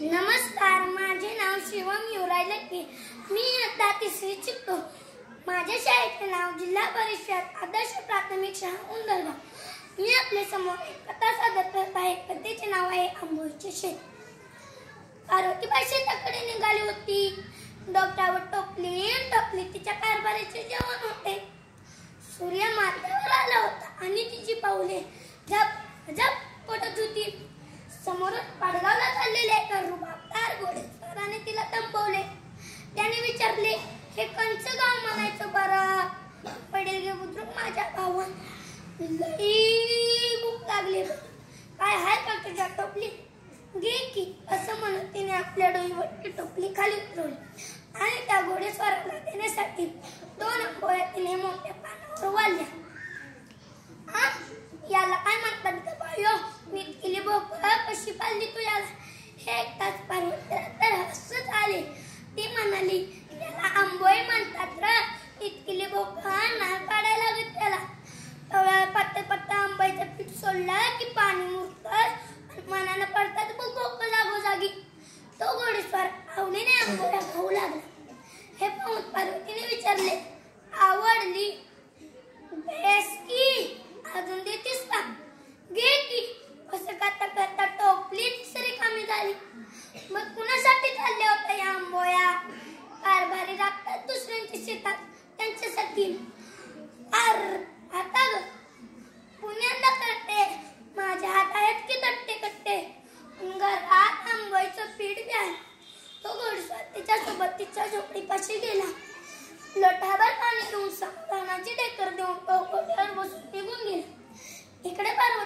नमस्कार माझे नाव शिवम युवराज लक्के मी आता तिसरी शिकतो. माझ्या शाळेचे नाव जिल्हा परिषद आदर्श प्राथमिक शाळा उंदरगाव. मी आपल्यासमोर एक कथा सादर करत आहे. कथेचे नाव आहे आंबोळीचे शेत. पार्वतीबाई शेताकडे निघाली होती. डोक्यावर टोपली टोपली तिच्या कारभारीचे जेवण होते. सूर्य मार्गावर आला होता आणि तिची पाऊले झप झप पडत होती. समोरच पाडगावला चाललेले एका रुबाबदार घोडेस्वाराने तिला थांबवले त्याने विचारले हे कंच गाव म्हणायचं बरं? पडेल गे बुद्रुक माझ्या भावन लई भूक लागली. काय हाय का तुझ्या टोपली? घे की असं म्हणत तिने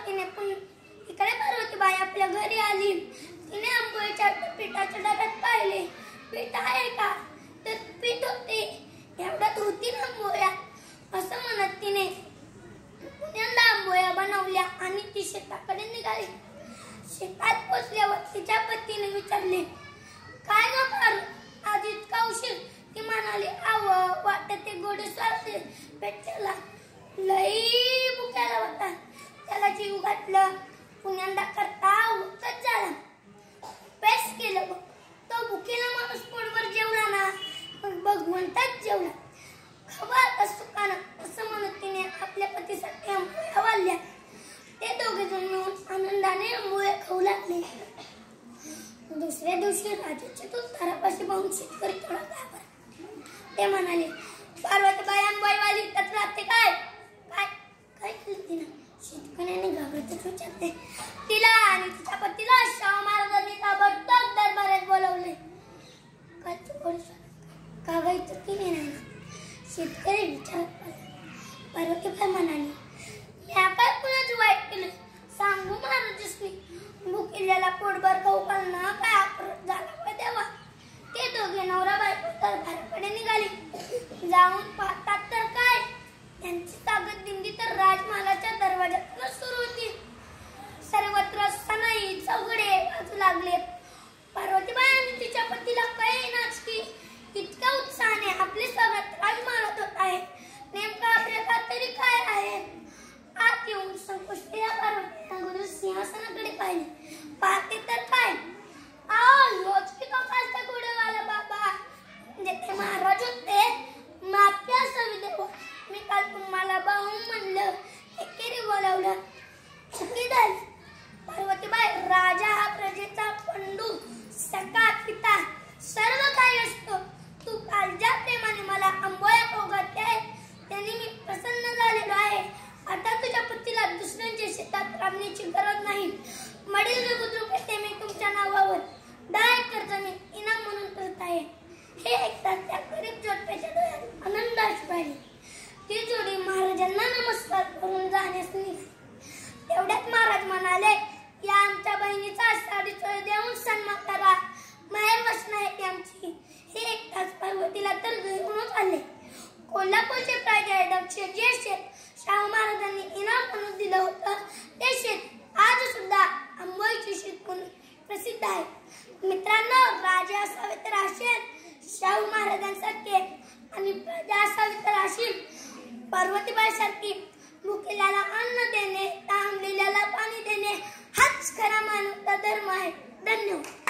इकडे पण पुन इकडे पार्वतीबाई आपल्या घरी आली. तिने आंबोळीच्या पिठाच्या डब्यात पाहिले. पीठ आहे का? तर पीठ होते. एवढ्यात होती ना आंबोळ्या असं म्हणत तिने पुण्यांदा आंबोळ्या बनवल्या आणि ती शेताकडे निघाली. शेतात पोचल्यावर तिच्या पतीने विचारले काय ग पारू? आज इतका उशीर. ती म्हणाली आव वाटत ते गोडे स्वारते लई बुक्याला होता. त्याला जीव घातलं. पुण्यांदा करता उकच झाला. बेस केलं बघ. तो भुकेला माणूस पोटभर जेवला ना मग भगवंताच जेवला. खबर आता सुखानं असं म्हणत तिने आपल्या पतीसाठी आंबोळ्या वाढल्या ते दोघे जण मिळून आनंदाने आंबोळ्या खाऊ लागले. दुसऱ्या दिवशी राजाच्या तुतारापाशी पाहून शेतकरी थोडा घाबरला. ते म्हणाले पार्वतीबाई आंबाईवाली तर राहते काय? काय? काय केलं तिनं? शेतकऱ्यांनी घाबरतच विचारते तिला आणि तिच्या पतीला शाहू महाराजांनी ताबडतोब दरबारात बोलवले. का गाई तर नाही शेतकरी विचार पडला पार्वतीबाई म्हणाली या काय कुणाच वाईट केलं? सांगू महाराजसनी भुकिल्याला पोटभर खाऊ घालणं काय? अपराध झाला का देवा ते दोघे नवरा बायको दरबाराकडे निघाले. जाऊन पा तर काय त्यांची ताकद दिंडी तर राजमहालाच्या दरवाजातून सुरू होती सर्वत्र सनई चौघडे वाजू लागले पार्वतीबाई आणि तिच्या पतीला कळेनाच की इतक्या उत्साहाने आपले स्वागत राजमहालात होत आहे नेमका आपल्याला तरी काय आहे आत येऊन संकुष्ट या पार्वतीला गुरु सिंहासनाकडे पाहिले. पाहते तर काय आ रोज की तो कालचा घोडेवाला बाबा. म्हणजे महाराज होते. माप्या असावी मी काल तुम्हाला बाहू म्हणलं. एकेरी बोलावलं. चुकी झाली. पार्वतीबाई राजा हा प्रजेचा पंडू. सका पिता सर्व काही असतो. तू काल ज्या प्रेमाने मला आंबोया पोगते त्यांनी मी प्रसन्न झालेलो आहे आता तुझ्या पतीला दुसऱ्यांच्या शेतात राबण्याची गरज नाही मडील बुद्रुक येते मी तुमच्या नावावर दहा एकर जमीन इनाम म्हणून करत आहे हे ऐकतात त्या गरीब जोडप्याच्या डोळ्यात आनंद राहिली ती जोडी महाराजांना नमस्कार करून जाण्यास निघाली तेवढ्यात महाराज म्हणाले या आमच्या बहिणीचा साडी चोळ देऊन सन्मान करा माहेर वचन आहे ती आमची हे ऐकताच पार्वतीला तर घेऊनच आले कोल्हापूरचे प्राध्यापक जे शेत शाहू महाराजांनी इनाम म्हणून दिलं होतं. ते शेत आज सुद्धा आंबोईचे शेत म्हणून प्रसिद्ध आहे. मित्रांनो राजा असावे तर असेल शाहू महाराजांसारखे आणि प्रजा असावी तर असेल पार्वतीबाई सारखी भुकेल्याला अन्न देणे तांबलेल्याला पाणी देणे हाच खरा मानवता धर्म आहे. धन्यवाद.